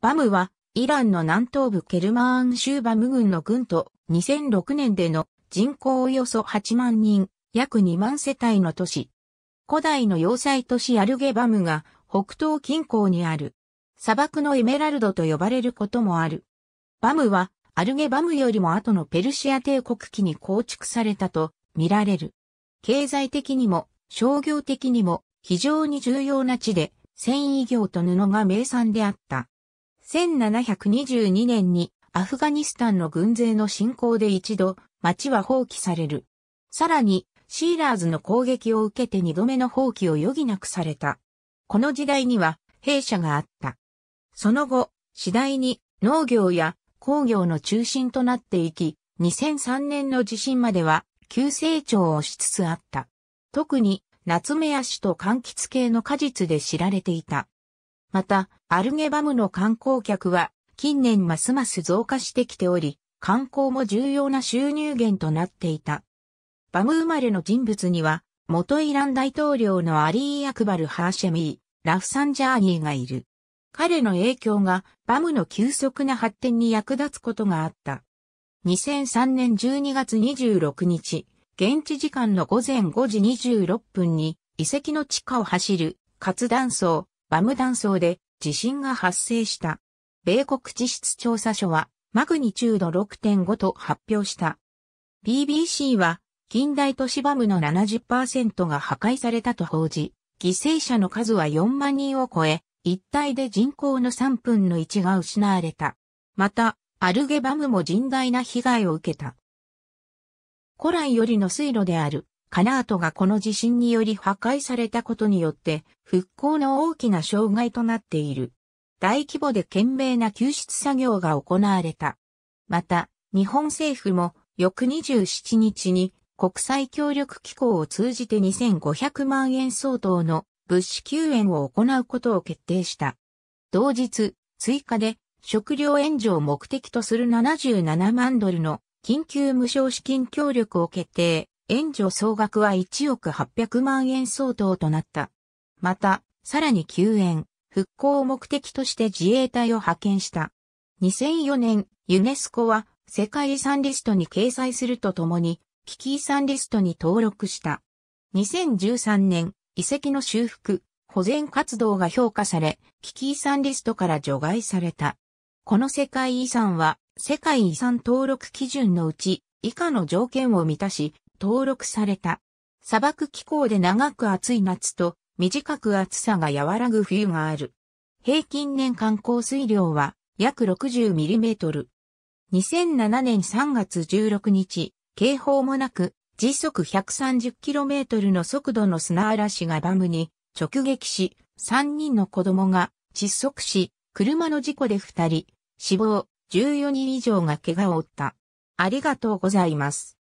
バムは、イランの南東部ケルマーン州バム郡の郡と2006年での人口およそ8万人、約2万世帯の都市。古代の要塞都市アルゲバムが北東近郊にある。砂漠のエメラルドと呼ばれることもある。バムはアルゲバムよりも後のペルシア帝国期に構築されたと見られる。経済的にも商業的にも非常に重要な地で繊維業と布が名産であった。1722年にアフガニスタンの軍勢の侵攻で一度町は放棄される。さらにシーラーズの攻撃を受けて二度目の放棄を余儀なくされた。この時代には兵舎があった。その後、次第に農業や工業の中心となっていき、2003年の地震までは急成長をしつつあった。特に夏目足と柑橘系の果実で知られていた。また、アルゲバムの観光客は近年ますます増加してきており、観光も重要な収入源となっていた。バム生まれの人物には、元イラン大統領のアリー・アクバル・ハーシェミー、ラフサンジャーニーがいる。彼の影響がバムの急速な発展に役立つことがあった。2003年12月26日、現地時間の午前5時26分に遺跡の地下を走る活断層、バム断層で地震が発生した。米国地質調査所はマグニチュード6.5と発表した。BBC は近代都市バムの70%が破壊されたと報じ、犠牲者の数は4万人を超え、一体で人口の3分の1が失われた。また、アルゲバムも甚大な被害を受けた。古来よりの水路であるカナートがこの地震により破壊されたことによって復興の大きな障害となっている。大規模で懸命な救出作業が行われた。また、日本政府も翌27日に国際協力機構を通じて2500万円相当の物資救援を行うことを決定した。同日、追加で食料援助を目的とする77万ドルの緊急無償資金協力を決定。援助総額は1億800万円相当となった。また、さらに救援、復興を目的として自衛隊を派遣した。2004年、ユネスコは世界遺産リストに掲載するとともに、危機遺産リストに登録した。2013年、遺跡の修復、保全活動が評価され、危機遺産リストから除外された。この世界遺産は、世界遺産登録基準のうち、以下の条件を満たし、登録された。砂漠気候で長く暑い夏と、短く暑さが和らぐ冬がある。平均年間降水量は約 60mm。2007年3月16日、警報もなく時速 130km の速度の砂嵐がバムに直撃し、3人の子供が窒息し、車の事故で2人、死亡、14人以上が怪我を負った。ありがとうございます。